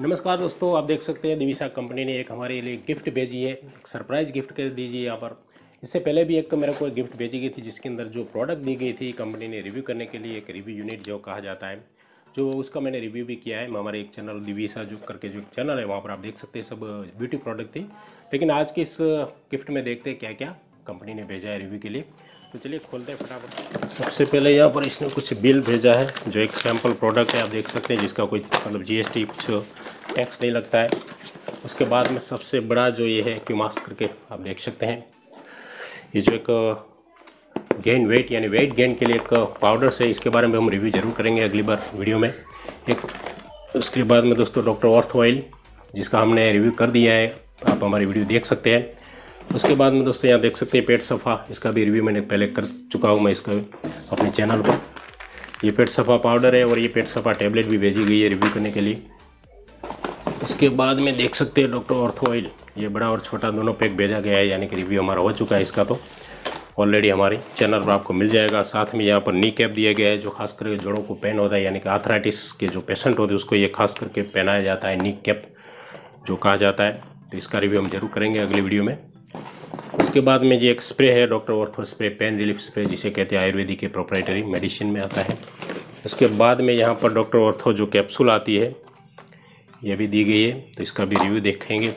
नमस्कार दोस्तों, आप देख सकते हैं दिविशा कंपनी ने एक हमारे लिए गिफ्ट भेजी है, एक सरप्राइज़ गिफ्ट कर दीजिए यहाँ पर। इससे पहले भी एक मेरे को एक गिफ्ट भेजी गई थी, जिसके अंदर जो प्रोडक्ट दी गई थी कंपनी ने रिव्यू करने के लिए, एक रिव्यू यूनिट जो कहा जाता है, जो उसका मैंने रिव्यू भी किया है। हमारे एक चैनल दिविशा जो करके जो चैनल है, वहाँ पर आप देख सकते हैं, सब ब्यूटी प्रोडक्ट थी। लेकिन आज के इस गिफ्ट में देखते हैं क्या क्या कंपनी ने भेजा है रिव्यू के लिए। तो चलिए खोलते हैं फटाफट। सबसे पहले यहाँ पर इसने कुछ बिल भेजा है, जो एक सैंपल प्रोडक्ट है, आप देख सकते हैं, जिसका कोई मतलब जीएसटी कुछ टैक्स नहीं लगता है। उसके बाद में सबसे बड़ा जो ये है कि मास्क करके आप देख सकते हैं। ये जो एक गेन वेट यानी वेट गेन के लिए एक पाउडर है इसके बारे में हम रिव्यू ज़रूर करेंगे अगली बार वीडियो में। एक, उसके बाद में दोस्तों डॉक्टर ऑर्थ ऑयल जिसका हमने रिव्यू कर दिया है, आप हमारी वीडियो देख सकते हैं। उसके बाद में दोस्तों यहाँ देख सकते हैं पेट सफ़ा। इसका भी रिव्यू मैंने पहले कर चुका हूँ मैं इसका अपने चैनल पर। ये पेट सफ़ा पाउडर है और ये पेट सफ़ा टेबलेट भी भेजी गई है रिव्यू करने के लिए। उसके बाद में देख सकते हैं डॉक्टर ऑर्थ ऑयल ये बड़ा और छोटा दोनों पैक भेजा गया है, यानी कि रिव्यू हमारा हो चुका है इसका तो। ऑलरेडी हमारे चैनल पर आपको मिल जाएगा। साथ में यहाँ पर नी कैप दिया गया है, जो खास करके जोड़ों को पेन होता है, यानी कि आर्थराइटिस के जो पेशेंट होते हैं, उसको ये खास करके पहनाया जाता है नी कैप जो कहा जाता है। तो इसका रिव्यू हम ज़रूर करेंगे अगली वीडियो में। उसके बाद में ये एक स्प्रे है doctor ortho spray pain relief spray जिसे कहते हैं आयुर्वेदिक के प्रोपराइटरी मेडिसिन में आता है। उसके बाद में यहाँ पर डॉक्टर ऑर्थो जो कैप्सूल आती है, ये भी दी गई है तो इसका भी रिव्यू देखेंगे।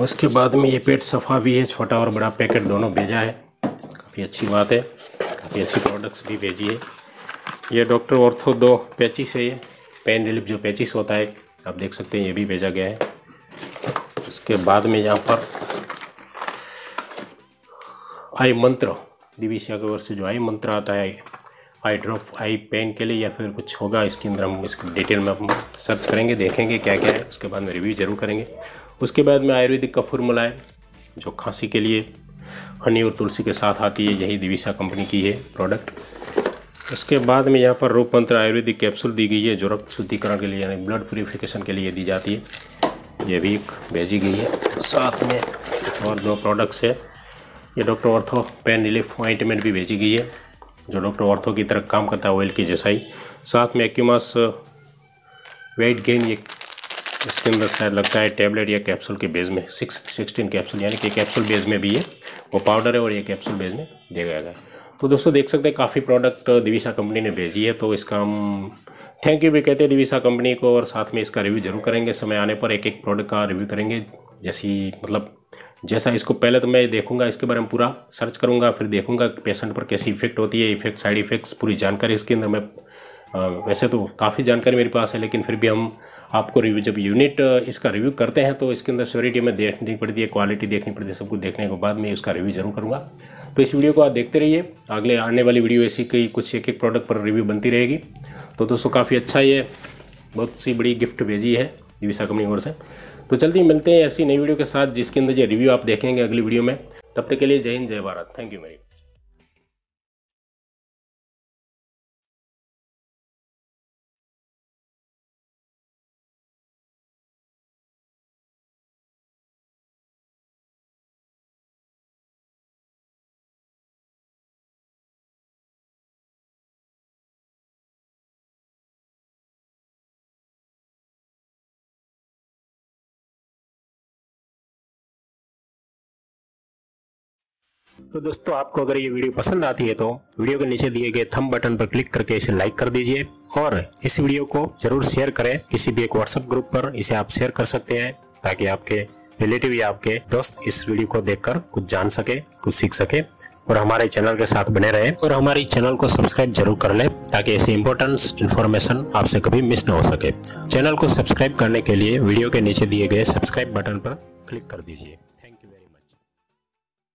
उसके बाद में ये पेट सफ़ा भी है, छोटा और बड़ा पैकेट दोनों भेजा है। काफ़ी अच्छी बात है, काफ़ी अच्छी प्रोडक्ट्स भी भेजी है। ये डॉक्टर ऑर्थो दो पैचिस है, ये पेन रिलीफ जो पैचिस होता है, आप देख सकते हैं, ये भी भेजा गया है। उसके बाद में यहाँ पर आई मंत्र दिविशिया के वर्ष से जो आई मंत्र आता है, आई ड्रॉप, आई पेन के लिए या फिर कुछ होगा, इसके अंदर हम इसकी डिटेल में हम सर्च करेंगे, देखेंगे क्या क्या है, उसके बाद में रिव्यू ज़रूर करेंगे। उसके बाद में आयुर्वेदिक का फॉर्मूला है, जो खांसी के लिए हनी और तुलसी के साथ आती है, यही दिविशा कंपनी की है प्रोडक्ट उसके बाद में यहाँ पर रूप मंत्र आयुर्वेदिक कैप्सूल दी गई है, जो रक्त शुद्धिकरण के लिए यानी ब्लड प्योरीफिकेशन के लिए दी जाती है। ये भी भेजी गई है। साथ में कुछ और दो प्रोडक्ट्स है। ये doctor ortho pain relief ointment भी भेजी गई है, जो डॉक्टर ऑर्थो की तरह काम करता है ऑयल की जैसा ही। साथ में एक्यूमास वेट गेन ये इसके अंदर शायद लगता है टेबलेट या कैप्सूल के बेस में सिक्स सिक्सटीन कैप्सूल यानी कि कैप्सूल बेस में भी है वो पाउडर है और ये कैप्सूल बेस में दिया गया है तो दोस्तों, देख सकते हैं काफ़ी प्रोडक्ट दिविशा कंपनी ने भेजी है तो इसका हम थैंक यू भी कहते हैं दिविशा कंपनी को, और साथ में इसका रिव्यू ज़रूर करेंगे। समय आने पर एक एक प्रोडक्ट का रिव्यू करेंगे। जैसी मतलब जैसा इसको पहले तो मैं देखूँगा इसके बारे में पूरा सर्च करूँगा, फिर देखूँगा पेशेंट पर कैसी इफ़ेक्ट होती है इफ़ेक्ट साइड इफेक्ट्स पूरी जानकारी इसके अंदर मैं वैसे तो काफ़ी जानकारी मेरे पास है, लेकिन फिर भी हम आपको रिव्यू जब यूनिट इसका रिव्यू करते हैं तो इसके अंदर श्योरिटी में देखनी पड़ती है क्वालिटी देखनी पड़ती है, सब कुछ देखने के बाद मैं उसका रिव्यू ज़रूर करूँगा। तो इस वीडियो को आप देखते रहिए, अगले आने वाली वीडियो ऐसी कई कुछ एक एक प्रोडक्ट पर रिव्यू बनती रहेगी। तो दोस्तों, काफ़ी अच्छा ये बहुत सी बड़ी गिफ्ट भेजी है दिविशा कंपनी ओर से तो जल्दी मिलते हैं ऐसी नई वीडियो के साथ, जिसके अंदर ये रिव्यू आप देखेंगे अगली वीडियो में। तब तक के लिए जय हिंद, जय भारत। थैंक यू मेरी तो दोस्तों, आपको अगर ये वीडियो पसंद आती है तो वीडियो के नीचे दिए गए थम बटन पर क्लिक करके इसे लाइक कर दीजिए और इस वीडियो को ज़रूर शेयर करें। किसी भी एक व्हाट्सएप ग्रुप पर इसे आप शेयर कर सकते हैं ताकि आपके रिलेटिव या आपके दोस्त इस वीडियो को देखकर कुछ जान सके, कुछ सीख सके और हमारे चैनल के साथ बने रहे और हमारे चैनल को सब्सक्राइब ज़रूर कर ले ताकि ऐसी इंपॉर्टेंस इन्फॉर्मेशन आपसे कभी मिस न हो सके। चैनल को सब्सक्राइब करने के लिए वीडियो के नीचे दिए गए सब्सक्राइब बटन पर क्लिक कर दीजिए।